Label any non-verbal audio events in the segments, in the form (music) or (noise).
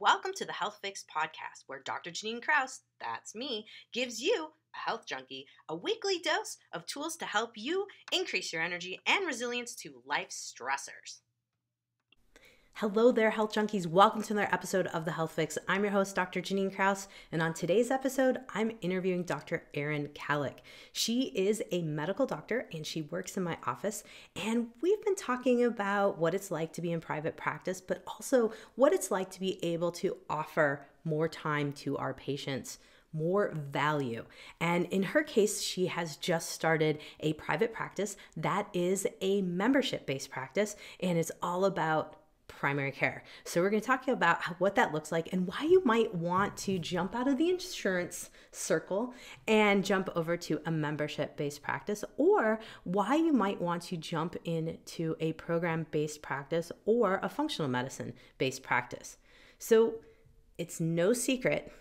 Welcome to the Health Fix podcast, where Dr. Jannine Krause, that's me, gives you, a health junkie, a weekly dose of tools to help you increase your energy and resilience to life's stressors. Hello there, health junkies. Welcome to another episode of The Health Fix. I'm your host, Dr. Jannine Krause, and on today's episode, I'm interviewing Dr. Erin Kallock. She is a medical doctor and she works in my office, and we've been talking about what it's like to be in private practice, but also what it's like to be able to offer more time to our patients more value. And in her case, she has just started a private practice that is a membership based practice, and it's all about primary care. So, we're going to talk about what that looks like and why you might want to jump out of the insurance circle and jump over to a membership based practice, or why you might want to jump into a program based practice or a functional medicine based practice. So, it's no secret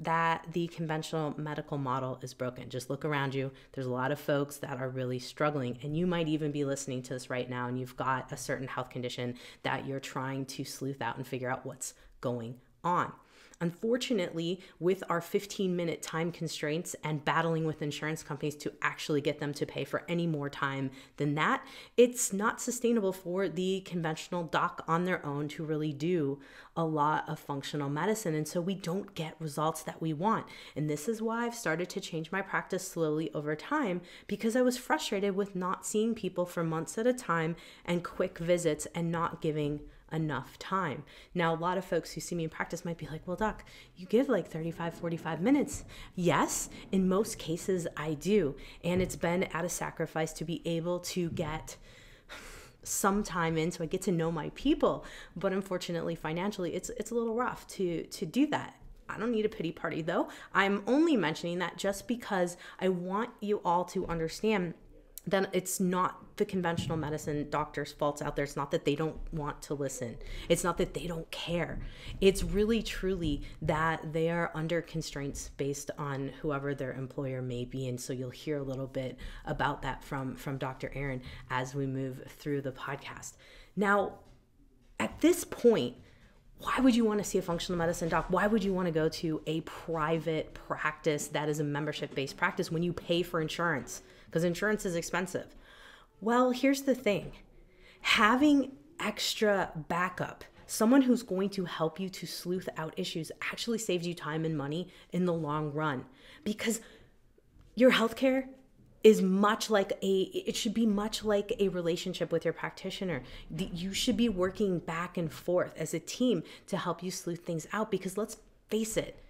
that the conventional medical model is broken. Just look around you. There's a lot of folks that are really struggling, and you might even be listening to this right now and you've got a certain health condition that you're trying to sleuth out and figure out what's going on. Unfortunately, with our 15 minute time constraints and battling with insurance companies to actually get them to pay for any more time than that, it's not sustainable for the conventional doc on their own to really do a lot of functional medicine. And so we don't get results that we want. And this is why I've started to change my practice slowly over time because I was frustrated with not seeing people for months at a time and quick visits and not giving enough time. Now, a lot of folks who see me in practice might be like, well, doc, you give like 35, 45 minutes. Yes, in most cases, I do. And it's been at a sacrifice to be able to get some time in so I get to know my people. But unfortunately, financially, it's it's a little rough to to do that. I don't need a pity party though. I'm only mentioning that just because I want you all to understand then it's not the conventional medicine doctors' faults out there. It's not that they don't want to listen. It's not that they don't care. It's really truly that they are under constraints based on whoever their employer may be. And so you'll hear a little bit about that from, from Dr. Erin as we move through the podcast. Now, at this point, why would you want to see a functional medicine doc? Why would you want to go to a private practice that is a membership based practice when you pay for insurance? Because insurance is expensive. Well, here's the thing. Having extra backup, someone who's going to help you to sleuth out issues, actually saves you time and money in the long run. Because your healthcare is much like a it should be much like a relationship with your practitioner. You should be working back and forth as a team to help you sleuth things out because let's face it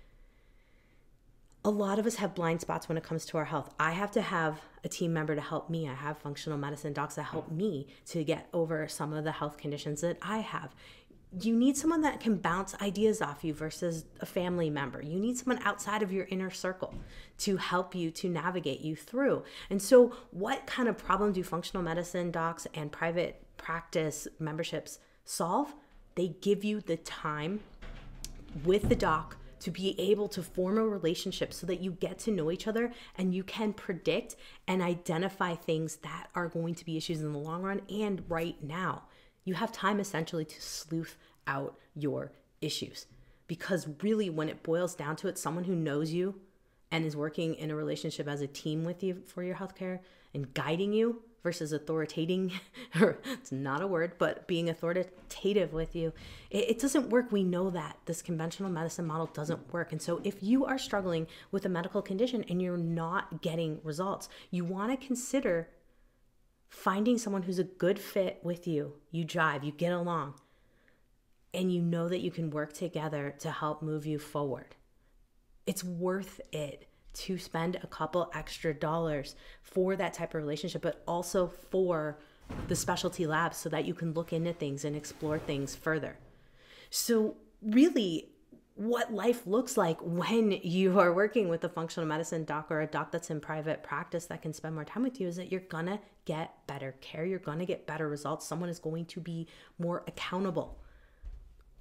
a lot of us have blind spots when it comes to our health. I have to have a team member to help me. I have functional medicine docs that help me to get over some of the health conditions that I have. You need someone that can bounce ideas off you versus a family member. You need someone outside of your inner circle to help you to navigate you through. And so, what kind of problem do functional medicine docs and private practice memberships solve? They give you the time with the doc to be able to form a relationship so that you get to know each other and you can predict and identify things that are going to be issues in the long run and right now. You have time essentially to sleuth out your issues. Because really, when it boils down to it, someone who knows you and is working in a relationship as a team with you for your healthcare and guiding you versus authoritating (laughs) or it's not a word but being authoritative with you it, it, doesn't work. We know that this conventional medicine model doesn't work. And so if you are struggling with a medical condition and you're not getting results you want to consider finding someone who's a good fit with you. You drive you get along and you know that you can work together to help move you forward. It's worth it to spend a couple extra dollars for that type of relationship, but also for the specialty labs so that you can look into things and explore things further. So, really, what life looks like when you are working with a functional medicine doc or a doc that's in private practice that can spend more time with you is that you're gonna get better care, you're gonna get better results. Someone is going to be more accountable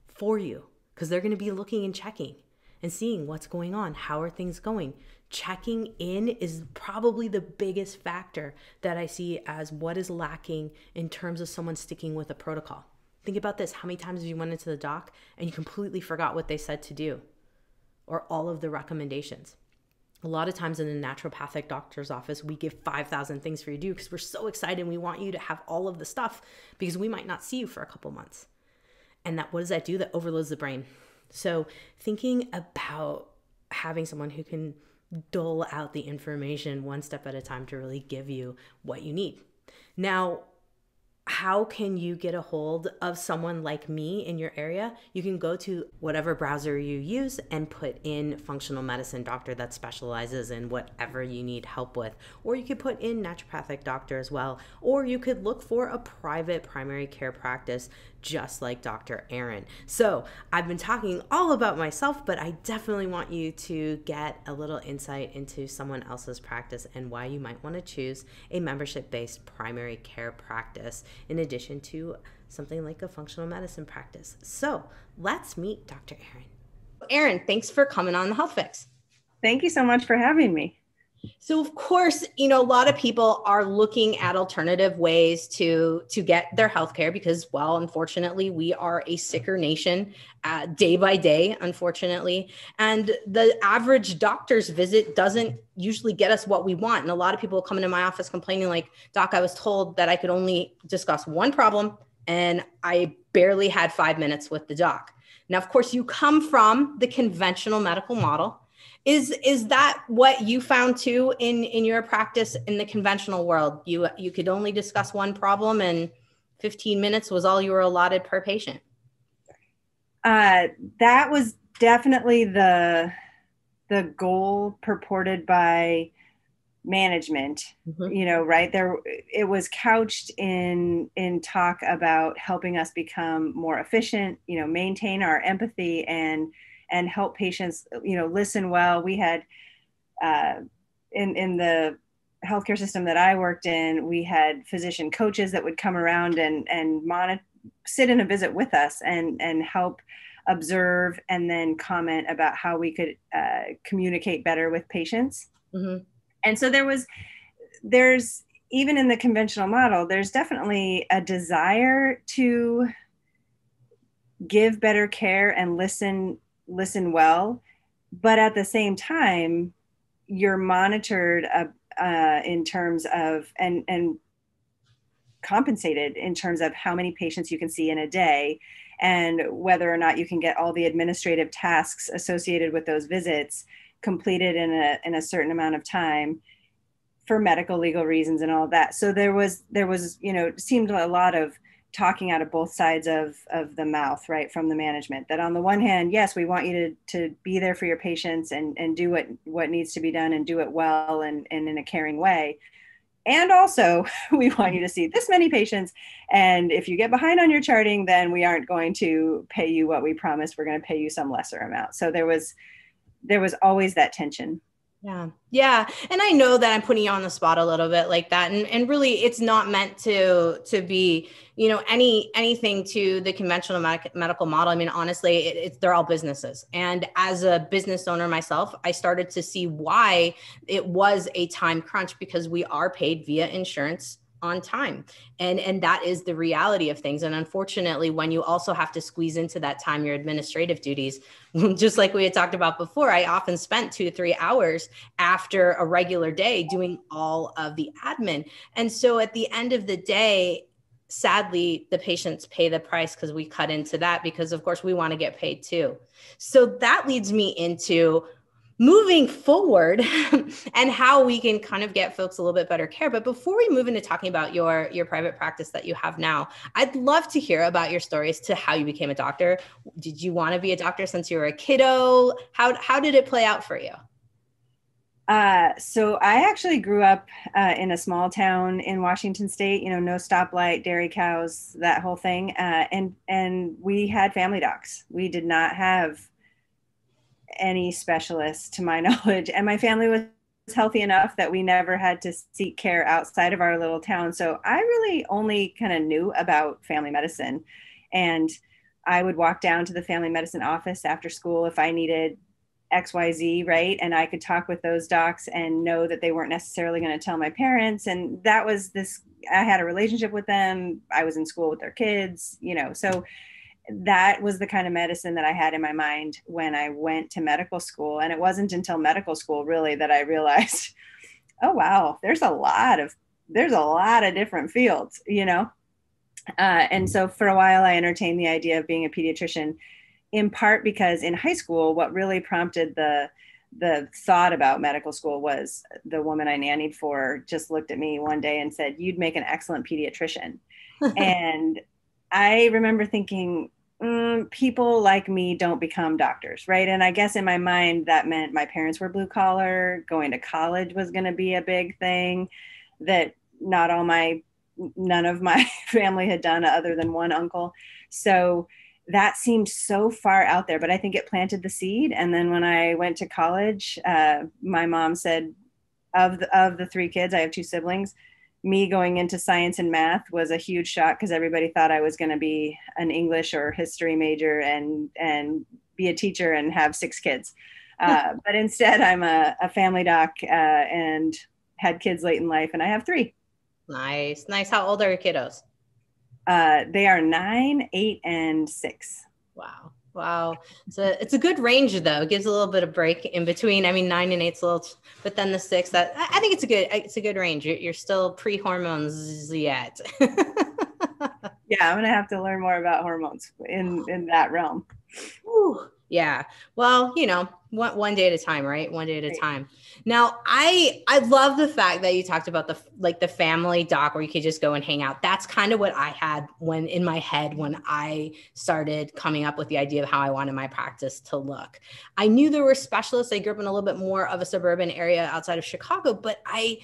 for you because they're gonna be looking and checking and seeing what's going on. How are things going? checking in is probably the biggest factor that I see as what is lacking in terms of someone sticking with a protocol. Think about this how many times have you went into the doc and you completely forgot what they said to do or all of the recommendations? A lot of times in the naturopathic doctor's office, we give 5,000 things for you to do because we're so excited and we want you to have all of the stuff because we might not see you for a couple months. And that what does that do? That overloads the brain. So thinking about having someone who can dole out the information one step at a time to really give you what you need. Now, how can you get a hold of someone like me in your area? You can go to whatever browser you use and put in functional medicine doctor that specializes in whatever you need help with. Or you could put in naturopathic doctor as well. Or you could look for a private primary care practice just like Dr. Erin. So I've been talking all about myself, but I definitely want you to get a little insight into someone else's practice and why you might want to choose a membership based primary care practice in addition to something like a functional medicine practice. So let's meet Dr. Erin. Erin, thanks for coming on the Health Fix. Thank you so much for having me. So of course, you know, a lot of people are looking at alternative ways to to get their health care because, well, unfortunately, we are a sicker nation uh, day by day, unfortunately. And the average doctor's visit doesn't usually get us what we want. And a lot of people come into my office complaining, like, Doc, I was told that I could only discuss one problem and I barely had five minutes with the doc. Now, of course, you come from the conventional medical model is is that what you found too in in your practice in the conventional world? You you could only discuss one problem and 15 minutes was all you were allotted per patient. Uh, that was definitely the the goal purported by management mm-hmm. you know right? There it was couched in in talk about helping us become more efficient you know maintain our empathy and and help patients, you know, listen well. We had uh, in in the healthcare system that I worked in, we had physician coaches that would come around and and monitor, sit in a visit with us and and help observe and then comment about how we could uh, communicate better with patients. Mm-hmm. And so there was there's even in the conventional model, there's definitely a desire to give better care and listen listen well but at the same time you're monitored uh, uh, in terms of and and compensated in terms of how many patients you can see in a day and whether or not you can get all the administrative tasks associated with those visits completed in a in a certain amount of time for medical legal reasons and all that. So there was there was you know seemed a lot of talking out of both sides of of the mouth right from the management that on the one hand yes we want you to to be there for your patients and and do what what needs to be done and do it well and and in a caring way. And also (laughs) we want you to see this many patients and if you get behind on your charting then we aren't going to pay you what we promised. We're going to pay you some lesser amount. So there was there was always that tension yeah. Yeah. And I know that I'm putting you on the spot a little bit like that. And and really it's not meant to to be, you know, any anything to the conventional med- medical model. I mean, honestly, it, it's they're all businesses. And as a business owner myself, I started to see why it was a time crunch because we are paid via insurance on time. And and that is the reality of things. And unfortunately when you also have to squeeze into that time your administrative duties (laughs) just like we had talked about before i often spent two to three hours after a regular day doing all of the admin. And so at the end of the day sadly the patients pay the price because we cut into that because of course we want to get paid too. So that leads me into moving forward (laughs) and how we can kind of get folks a little bit better care but before we move into talking about your your private practice that you have now i'd love to hear about your stories to how you became a doctor did you want to be a doctor since you were a kiddo how how did it play out for you uh, so I actually grew up uh, in a small town in Washington State. You know, no stoplight, dairy cows, that whole thing. Uh, and and we had family docs. We did not have any specialist to my (laughs) knowledge. And my family was healthy enough that we never had to seek care outside of our little town. So I really only kind of knew about family medicine. And I would walk down to the family medicine office after school if I needed xyz right and i could talk with those docs and know that they weren't necessarily going to tell my parents and that was this i had a relationship with them i was in school with their kids you know so that was the kind of medicine that I had in my mind when I went to medical school. And it wasn't until medical school really that I realized, (laughs) oh wow, there's a lot of there's a lot of different fields, you know. Uh, and so for a while, I entertained the idea of being a pediatrician, in part because in high school, what really prompted the the thought about medical school was the woman I nannied for just looked at me one day and said, "You'd make an excellent pediatrician." (laughs) and I remember thinking, mm, people like me don't become doctors, right? And I guess in my mind, that meant my parents were blue collar, going to college was going to be a big thing, that not all my, none of my (laughs) family had done other than one uncle. So that seemed so far out there, but I think it planted the seed. And then when I went to college, uh, my mom said, of the, of the three kids, I have two siblings me going into science and math was a huge shock because everybody thought I was going to be an English or history major and and be a teacher and have six kids. (laughs) Uh, but instead, I'm a, a family doc uh, and had kids late in life, and I have three. Nice, nice. How old are your kiddos? Uh, they are nine, eight, and six. Wow. Wow. It's a, it's a good range though. It gives a little bit of break in between. I mean, nine and eight's a little, but then the six that I think it's a good, it's a good range. You're, you're still pre hormones yet. (laughs) yeah. I'm going to have to learn more about hormones in, in that realm. Ooh, yeah. Well, you know, one, one day at a time, right? One day at a right. time. Now, I I love the fact that you talked about the like the family doc where you could just go and hang out. That's kind of what I had when in my head when I started coming up with the idea of how I wanted my practice to look. I knew there were specialists. I grew up in a little bit more of a suburban area outside of Chicago, but I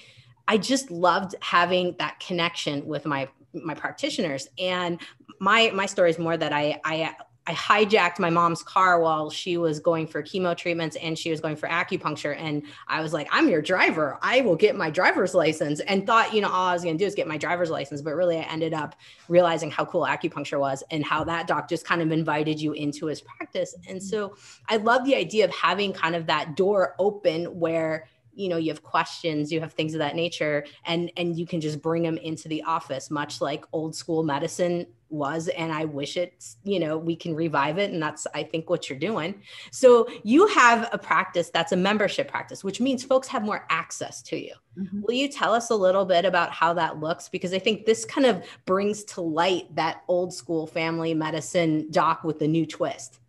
I just loved having that connection with my my practitioners and my my story is more that I I I hijacked my mom's car while she was going for chemo treatments and she was going for acupuncture. And I was like, I'm your driver. I will get my driver's license. And thought, you know, all I was going to do is get my driver's license. But really, I ended up realizing how cool acupuncture was and how that doc just kind of invited you into his practice. And mm-hmm. so I love the idea of having kind of that door open where you know you have questions you have things of that nature and and you can just bring them into the office much like old school medicine was and i wish it's you know we can revive it and that's i think what you're doing. So you have a practice that's a membership practice which means folks have more access to you. Mm-hmm. will you tell us a little bit about how that looks? Because i think this kind of brings to light that old school family medicine doc with the new twist.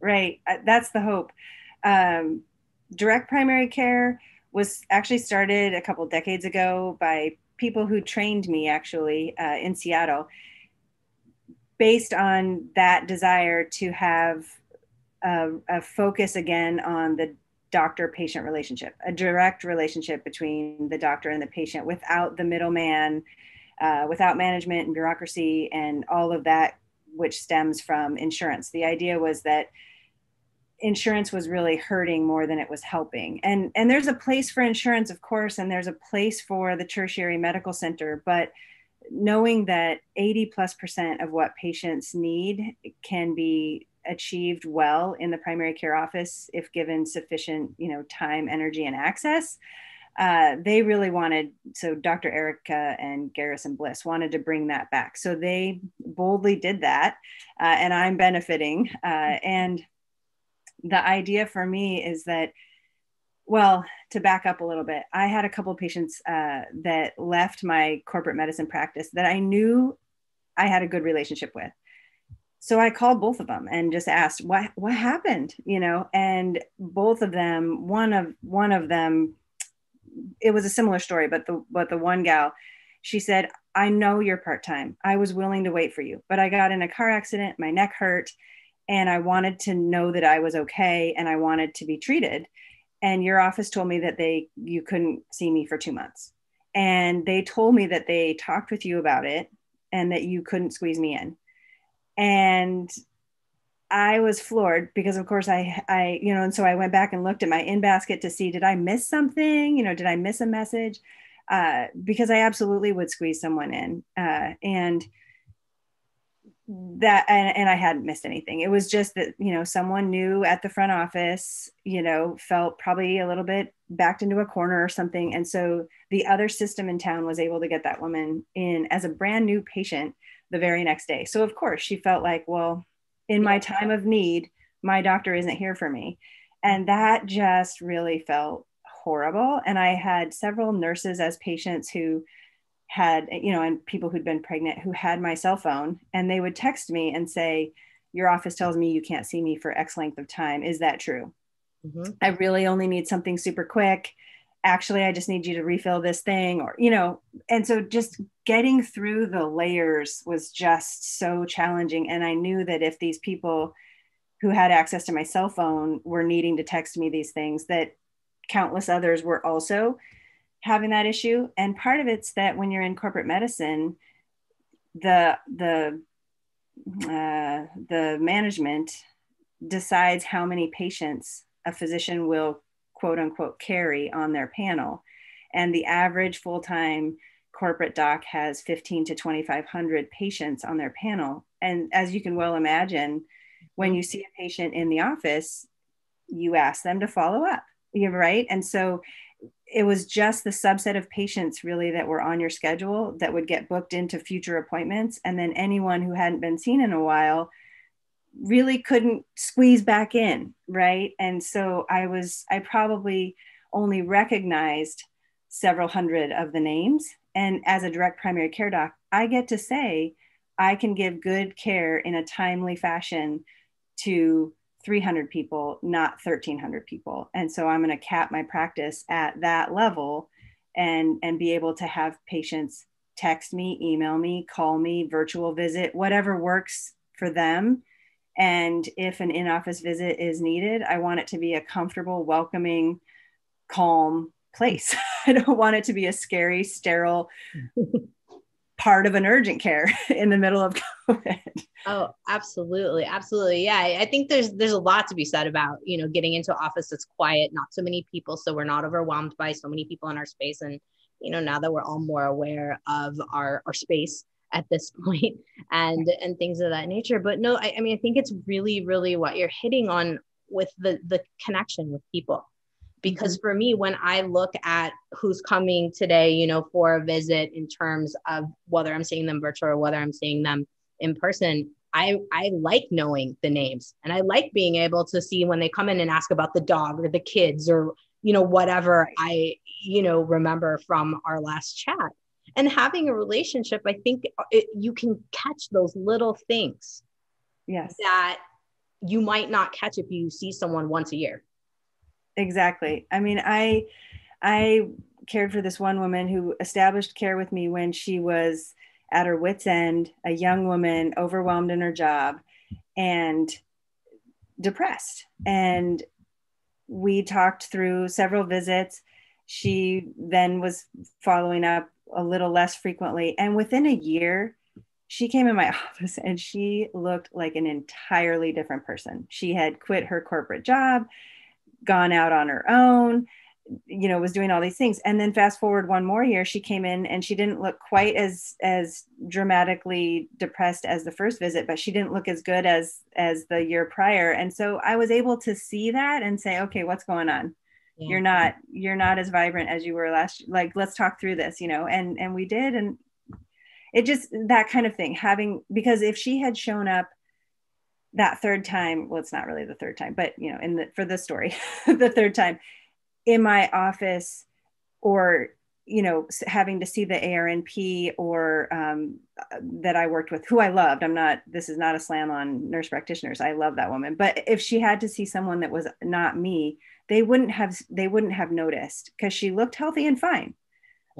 Right. Uh, that's the hope. Um, direct primary care was actually started a couple decades ago by people who trained me actually uh, in Seattle based on that desire to have a, a focus again on the doctor patient relationship, a direct relationship between the doctor and the patient without the middleman, uh, without management and bureaucracy and all of that, which stems from insurance. The idea was that insurance was really hurting more than it was helping. And and there's a place for insurance of course and there's a place for the tertiary medical center but knowing that 80 plus percent of what patients need can be achieved well in the primary care office if given sufficient you know time energy and access uh, they really wanted so dr Erika and garrison bliss wanted to bring that back. So they boldly did that uh, and i'm benefiting uh, and the idea for me is that well to back up a little bit i had a couple of patients uh, that left my corporate medicine practice that i knew i had a good relationship with. So i called both of them and just asked what what happened? You know and both of them one of one of them it was a similar story but the but the one gal she said i know you're part-time. I was willing to wait for you but i got in a car accident. My neck hurt and I wanted to know that I was okay and I wanted to be treated. And your office told me that they you couldn't see me for two months. And they told me that they talked with you about it and that you couldn't squeeze me in. And I was floored because of course I I you know and so I went back and looked at my in basket to see did I miss something you know did I miss a message uh, because I absolutely would squeeze someone in uh, and that and, and i hadn't missed anything. It was just that you know someone new at the front office you know felt probably a little bit backed into a corner or something. And so the other system in town was able to get that woman in as a brand new patient the very next day. So of course she felt like well in my time of need my doctor isn't here for me. And that just really felt horrible. And i had several nurses as patients who had, you know, and people who'd been pregnant who had my cell phone and they would text me and say, Your office tells me you can't see me for X length of time. Is that true? Mm-hmm. I really only need something super quick. Actually, I just need you to refill this thing, or, you know, and so just getting through the layers was just so challenging. And I knew that if these people who had access to my cell phone were needing to text me these things, that countless others were also having that issue. And part of it's that when you're in corporate medicine the the uh, the management decides how many patients a physician will quote unquote carry on their panel. And the average full-time corporate doc has 15 to 2500 patients on their panel. And as you can well imagine when you see a patient in the office you ask them to follow up you're right? And so it was just the subset of patients really that were on your schedule that would get booked into future appointments. And then anyone who hadn't been seen in a while really couldn't squeeze back in right? And so i was i probably only recognized several hundred of the names. And as a direct primary care doc i get to say i can give good care in a timely fashion to 300 people, not 1300 people. And so I'm going to cap my practice at that level and and be able to have patients text me, email me, call me, virtual visit, whatever works for them. And if an in-office visit is needed, I want it to be a comfortable, welcoming, calm place. (laughs) I don't want it to be a scary, sterile (laughs) part of an urgent care (laughs) in the middle of COVID. Oh, absolutely. Absolutely. Yeah. I think there's there's a lot to be said about, you know, getting into office that's quiet, not so many people. So we're not overwhelmed by so many people in our space. And, you know, now that we're all more aware of our, our space at this (laughs) point and and things of that nature. But no, I, I mean, I think it's really, really what you're hitting on with the the connection with people because mm-hmm. for me when i look at who's coming today you know for a visit in terms of whether i'm seeing them virtual or whether i'm seeing them in person i i like knowing the names. And i like being able to see when they come in and ask about the dog or the kids or you know whatever i you know remember from our last chat. And having a relationship i think it, you can catch those little things yes. that you might not catch if you see someone once a year exactly. I mean i i cared for this one woman who established care with me when she was at her wits end a young woman overwhelmed in her job and depressed. And we talked through several visits. She then was following up a little less frequently. And within a year she came in my (laughs) office and she looked like an entirely different person. She had quit her corporate job gone out on her own you know was doing all these things. And then fast forward one more year she came in and she didn't look quite as as dramatically depressed as the first visit but she didn't look as good as as the year prior. And so i was able to see that and say okay what's going on? Yeah. you're not you're not as vibrant as you were last like let's talk through this you know and and we did. And it just that kind of thing having because if she had shown up that third time well it's not really the third time but you know in the for the story (laughs) the third time in my office or you know having to see the arnp or um, that i worked with who i loved i'm not this is not a slam on nurse practitioners i love that woman but if she had to see someone that was not me they wouldn't have they wouldn't have noticed because she looked healthy and fine.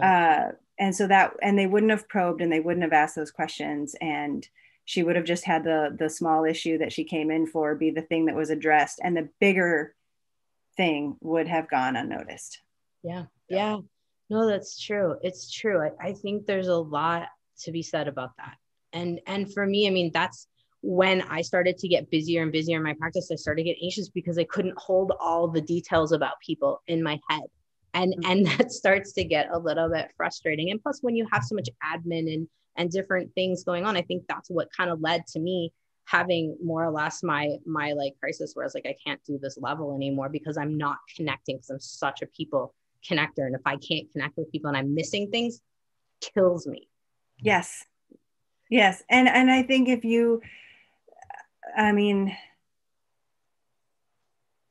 Uh, and so that and they wouldn't have probed and they wouldn't have asked those questions and she would have just had the the small issue that she came in for be the thing that was addressed and the bigger thing would have gone unnoticed. Yeah yeah. no that's true. It's true. I, I think there's a lot to be said about that. And and for me i mean that's when i started to get busier and busier in my practice i started to get anxious because i couldn't hold all the details about people in my head. And mm-hmm. and (laughs) that starts to get a little bit frustrating. And plus when you have so much admin and and different things going on i think that's what kind of led to me having more or less my my like crisis where I was like I can't do this level anymore because I'm not connecting because I'm such a people connector and if I can't connect with people and I'm missing things kills me. Yes. Yes. And and I think if you I mean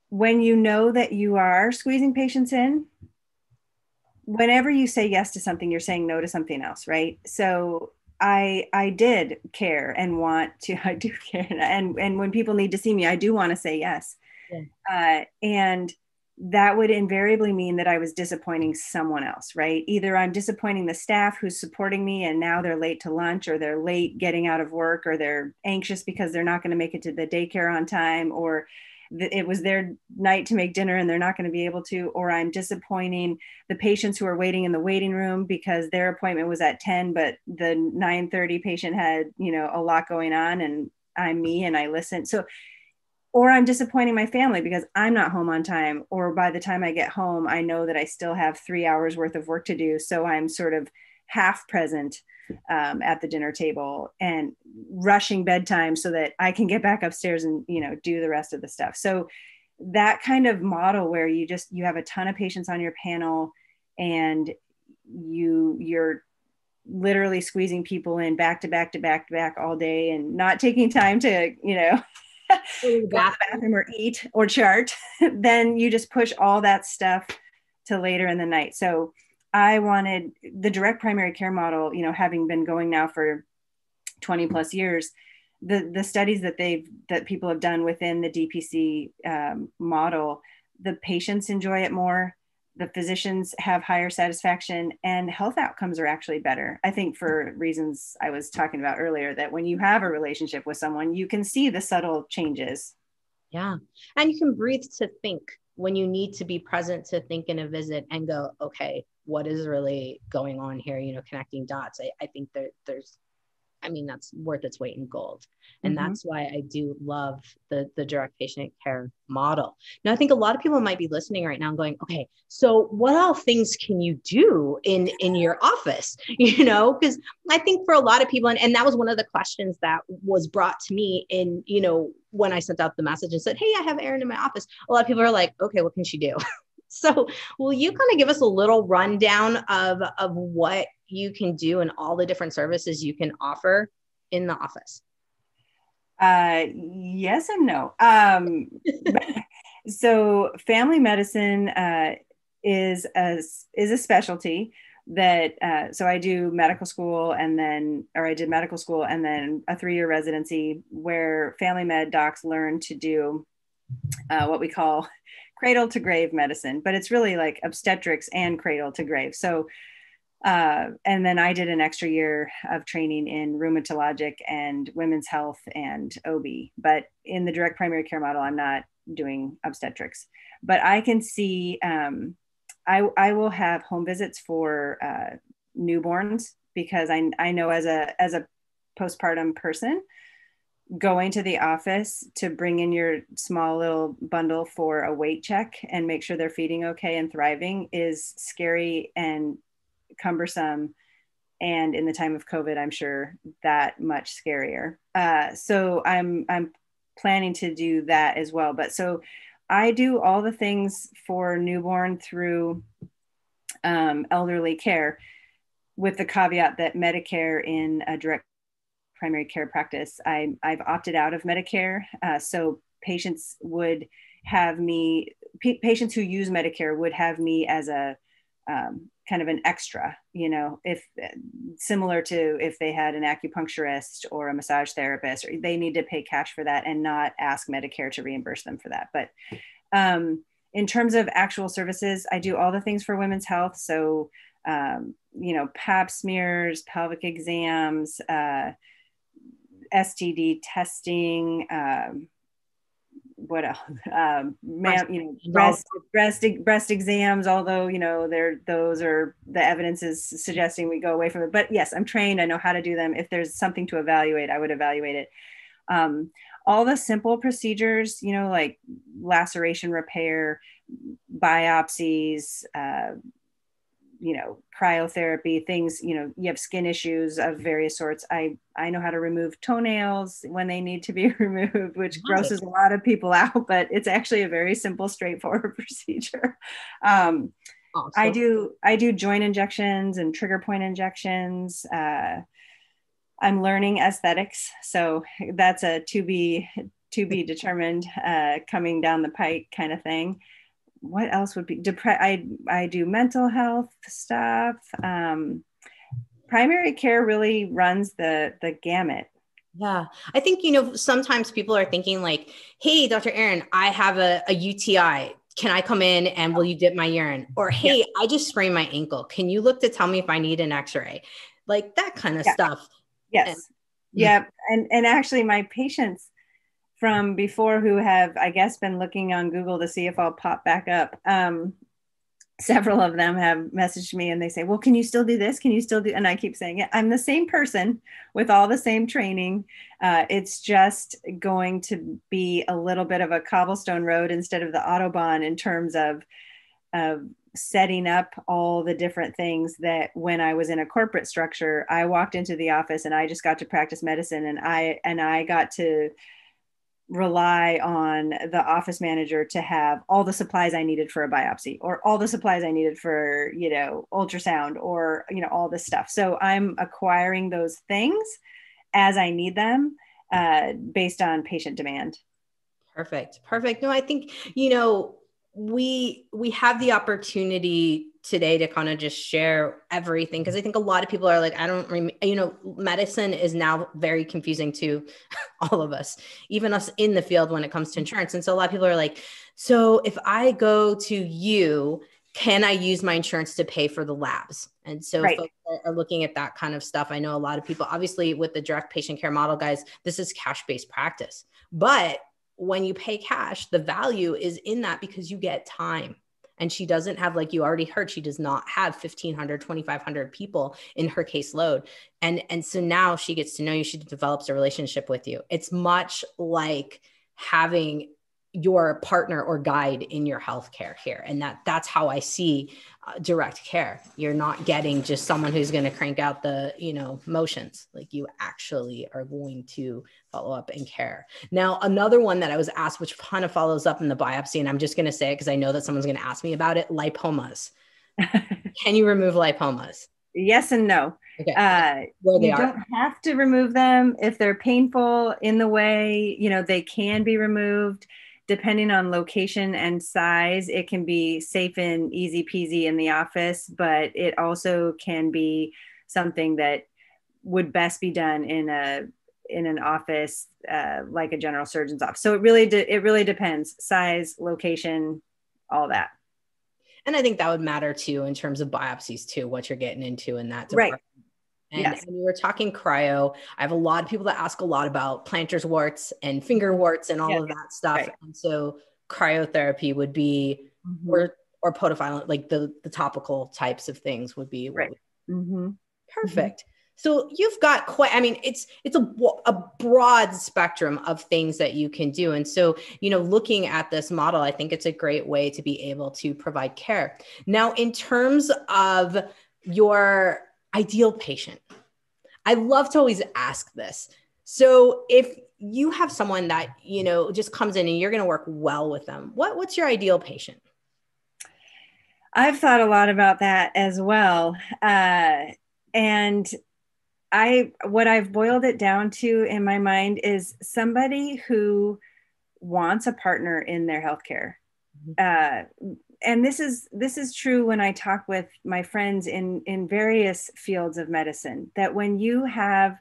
when you know that you are squeezing patients in whenever you say yes to something you're saying no to something else right? So I I did care and want to (laughs) I do care. And and when people need to see me I do want to say yes. Yeah. uh, and that would invariably mean that I was disappointing someone else right? Either I'm disappointing the staff who's supporting me and now they're late to lunch or they're late getting out of work or they're anxious because they're not going to make it to the daycare on time or it was their night to make dinner and they're not going to be able to or i'm disappointing the patients who are waiting in the waiting room because their appointment was at 10 but the 9:30 patient had you know a lot going on and i'm me and i listen. So or i'm disappointing my family because i'm not home on time or by the time i get home i know that i still have 3 hours worth of work to do. So i'm sort of half present um, at the dinner table and rushing bedtime so that I can get back upstairs and you know do the rest of the stuff. So that kind of model where you just you have a ton of patients on your panel and you you're literally squeezing people in back to back to back to back all day and not taking time to you know go to the bathroom or eat or chart (laughs) then you just push all that stuff to later in the night so I wanted the direct primary care model, you know, having been going now for 20 plus years, the, the studies that they've, that people have done within the DPC um, model, the patients enjoy it more, the physicians have higher satisfaction and health outcomes are actually better. I think for reasons I was talking about earlier, that when you have a relationship with someone, you can see the subtle changes. Yeah. And you can breathe to think when you need to be present to think in a visit and go, okay, what is really going on here you know connecting dots i, I think that there's I mean, that's worth its weight in gold. And mm-hmm. that's why I do love the, the direct patient care model. Now, I think a lot of people might be listening right now and going, okay, so what all things can you do in, in your office? (laughs) You know, because I think for a lot of people, and, and that was one of the questions that was brought to me in, you know, when I sent out the message and said, hey, I have Erin in my office. A lot of people are like, okay, what can she do? (laughs) so will you kind of give us a little rundown of of what you can do and all the different services you can offer in the office? Uh, yes and no. Um, (laughs) so family medicine uh, is a is a specialty that uh, so I do medical school and then or I did medical school and then a three year residency where family med docs learn to do uh, what we call cradle to grave medicine, but it's really like obstetrics and cradle to grave. So, uh, and then I did an extra year of training in rheumatologic and women's health and OB. But in the direct primary care model, I'm not doing obstetrics. But I can see, um, I, I will have home visits for uh, newborns because I, I know as a as a postpartum person, going to the office to bring in your small little bundle for a weight check and make sure they're feeding okay and thriving is scary and cumbersome. And in the time of covid i'm sure that much scarier. Uh, so i'm i'm planning to do that as well. But so i do all the things for newborn through um, elderly care with the caveat that medicare in a direct primary care practice, I, have opted out of Medicare. Uh, so patients would have me, p- patients who use Medicare would have me as a um, kind of an extra, you know, if similar to if they had an acupuncturist or a massage therapist, or they need to pay cash for that and not ask Medicare to reimburse them for that. But um, in terms of actual services, I do all the things for women's health. So, um, you know, pap smears, pelvic exams, uh, STD testing. Um, what else? (laughs) Um, man, you know, breast, breast, breast exams. Although you know, there those are the evidence is suggesting we go away from it. But yes, I'm trained. I know how to do them. If there's something to evaluate, I would evaluate it. Um, all the simple procedures, you know, like laceration repair, biopsies, uh, you know cryotherapy things you know you have skin issues of various sorts. I i know how to remove toenails when they need to be (laughs) removed which grosses a lot of people (laughs) out but it's actually a very simple straightforward (laughs) procedure. Um, awesome. i do i do joint injections and trigger point injections. Uh, i'm learning aesthetics so that's a to be to be determined uh, coming down the pike kind of thing what else would be depre- I, I do mental health stuff um, primary care really runs the the gamut. Yeah i think you know sometimes people are thinking like hey dr Erin, i have a, a uti can i come in and will you dip my urine? Or hey yeah. i just sprained my ankle. Can you look to tell me if i need an x-ray? Like that kind of yeah. stuff. Yes. And, yeah and and actually my patients from before who have, I guess, been looking on Google to see if I'll pop back up. Um, several of them have messaged me and they say, Well, can you still do this? Can you still do? And I keep saying it. I'm the same person with all the same training. Uh, it's just going to be a little bit of a cobblestone road instead of the Autobahn in terms of, of setting up all the different things that when I was in a corporate structure, I walked into the office and I just got to practice medicine and I and I got to rely on the office manager to have all the supplies I needed for a biopsy or all the supplies I needed for, you know, ultrasound or, you know, all this stuff. So I'm acquiring those things as I need them uh, based on patient demand. Perfect. Perfect. No, I think, you know, we we have the opportunity today to kind of just share everything because I think a lot of people are like, I don't, rem-, you know, medicine is now very confusing to (laughs) all of us, even us in the field when it comes to insurance. And so a lot of people are like, so if I go to you, can I use my insurance to pay for the labs? And so right. folks are looking at that kind of stuff. I know a lot of people, obviously, with the direct patient care model, guys, this is cash based practice. But when you pay cash, the value is in that because you get time and she doesn't have like you already heard she does not have 1500 2500 people in her caseload. And and so now she gets to know you. She develops a relationship with you. It's much like having your partner or guide in your healthcare here and that that's how i see uh, direct care. You're not getting just someone who's going to crank out the you know motions. Like you actually are going to follow up and care. Now another one that i was asked which kind of follows up in the biopsy and i'm just going to say it because i know that someone's going to ask me about it lipomas. (laughs) Can you remove lipomas? Yes and no. Okay. uh, you are. don't have to remove them. If they're painful in the way you know they can be removed depending on location and size, it can be safe and easy peasy in the office, but it also can be something that would best be done in a in an office uh, like a general surgeon's office. So it really de- it really depends size, location, all that. And I think that would matter too in terms of biopsies too, what you're getting into in that department. Right. And, yes. and we were talking cryo. I have a lot of people that ask a lot about plantar warts and finger warts and all yes. of that stuff. Right. And so cryotherapy would be mm-hmm. or or podophyllin, like the the topical types of things would be right. Mm-hmm. Perfect. Mm-hmm. So you've got quite, I mean, it's, it's a, a broad spectrum of things that you can do. And so, you know, looking at this model, I think it's a great way to be able to provide care. Now, in terms of your ideal patient? I love to always ask this. So if you have someone that, you know, just comes in and you're going to work well with them, what, what's your ideal patient? I've thought a lot about that as well. Uh, and I, what I've boiled it down to in my mind is somebody who wants a partner in their healthcare. Mm-hmm. Uh, and this is this is true when i talk with my friends in in various fields of medicine that when you have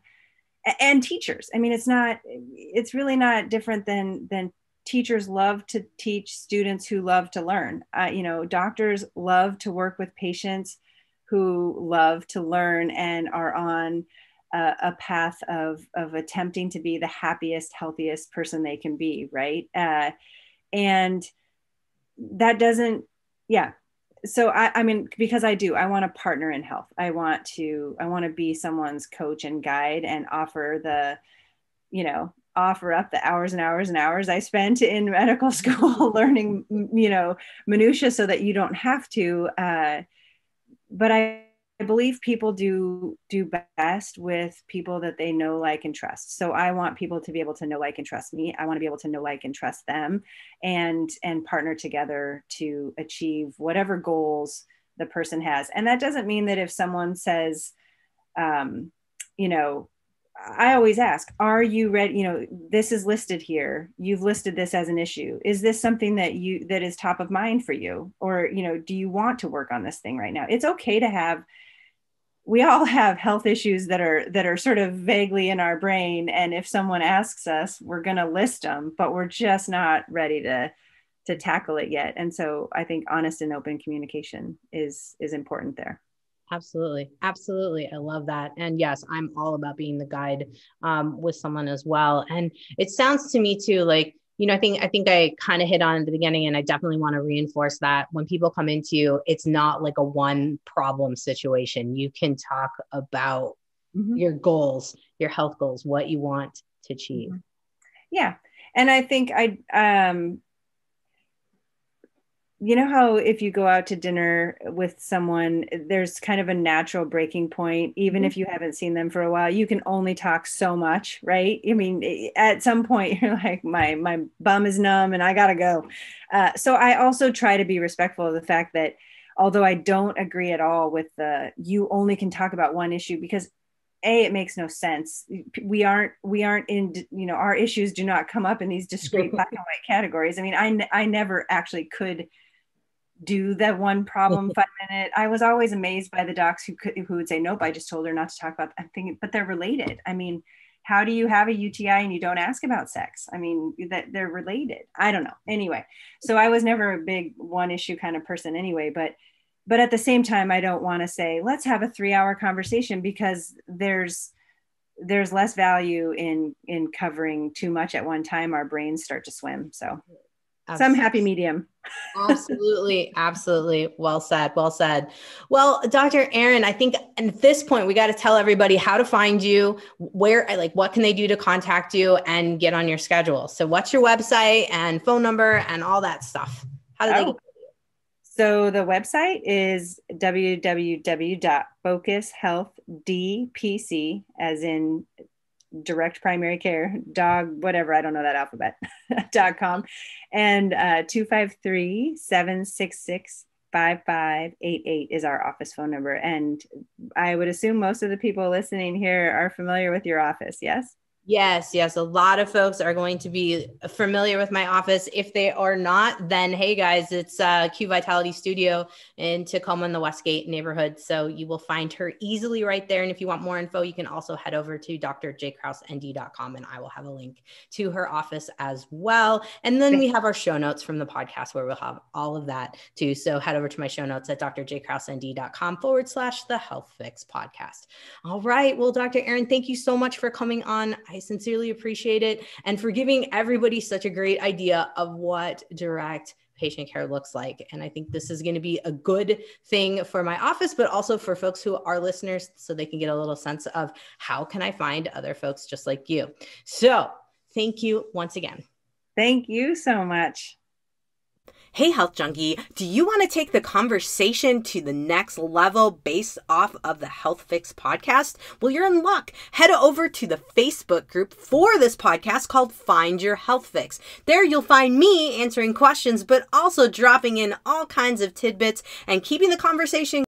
and teachers i mean it's not it's really not different than than teachers love to teach students who love to learn. Uh, you know doctors love to work with patients who love to learn and are on a, a path of of attempting to be the happiest healthiest person they can be right? Uh, and that doesn't yeah. So I, I mean because i do i want to partner in health. I want to i want to be someone's coach and guide and offer the you know offer up the hours and hours and hours i spent in medical (laughs) school (laughs) learning you know minutia so that you don't have to uh, but I, I believe people do do best with people that they know, like, and trust. So I want people to be able to know, like, and trust me. I want to be able to know, like, and trust them, and and partner together to achieve whatever goals the person has. And that doesn't mean that if someone says, um, you know, I always ask, are you ready? You know, this is listed here. You've listed this as an issue. Is this something that you that is top of mind for you? Or, you know, do you want to work on this thing right now? It's okay to have we all have health issues that are that are sort of vaguely in our brain and if someone asks us, we're going to list them, but we're just not ready to to tackle it yet. And so I think honest and open communication is is important there. Absolutely. Absolutely. I love that. And yes, I'm all about being the guide um, with someone as well. And it sounds to me too like, you know, I think I think I kind of hit on at the beginning, and I definitely want to reinforce that when people come into you, it's not like a one problem situation. You can talk about mm-hmm. your goals, your health goals, what you want to achieve. Mm-hmm. Yeah. And I think I um you know how if you go out to dinner with someone there's kind of a natural breaking point even mm-hmm. if you haven't seen them for a while you can only talk so much right? I mean at some point (laughs) you're like my my bum is numb and i gotta go. Uh, so i also try to be respectful of the fact that although i don't agree at all with the you only can talk about one issue because a it makes no sense. We aren't we aren't in you know our issues do not come up in these discrete (laughs) black and white categories. I mean i i never actually could do that one problem (laughs) five minute. I was always amazed by the docs who could, who would say, nope, I just told her not to talk about, I'm thinking, but they're related. I mean, how do you have a UTI and you don't ask about sex? I mean, that they're related. I don't know. Anyway, so I was never a big one issue kind of person anyway, but but at the same time, I don't want to say, let's have a three hour conversation because there's there's less value in in covering too much at one time. Our brains start to swim. So Absolutely. some happy medium. Absolutely, absolutely. Well said. Well said. Well, Dr. Erin I think at this point we got to tell everybody how to find you, where, like, what can they do to contact you and get on your schedule. So, what's your website and phone number and all that stuff? How do oh. they? So the website is www.focushealthdpc, as in direct primary care dog whatever i don't know that alphabet (laughs) dot com. And uh 253 766 5588 is our office phone number. And i would assume most of the people listening here are familiar with your office yes Yes, yes. A lot of folks are going to be familiar with my office. If they are not, then hey guys, it's uh, Q Vitality Studio in Tacoma in the Westgate neighborhood. So you will find her easily right there. And if you want more info, you can also head over to drjkrausend.com and I will have a link to her office as well. And then we have our show notes from the podcast where we'll have all of that too. So head over to my show notes at drjkrausend.com forward slash the Health Fix podcast. All right. Well, Dr. Erin, thank you so much for coming on. I sincerely appreciate it and for giving everybody such a great idea of what direct patient care looks like. And I think this is going to be a good thing for my office, but also for folks who are listeners so they can get a little sense of how can I find other folks just like you. So thank you once again. Thank you so much. Hey, Health Junkie, do you want to take the conversation to the next level based off of the Health Fix podcast? Well, you're in luck. Head over to the Facebook group for this podcast called Find Your Health Fix. There you'll find me answering questions, but also dropping in all kinds of tidbits and keeping the conversation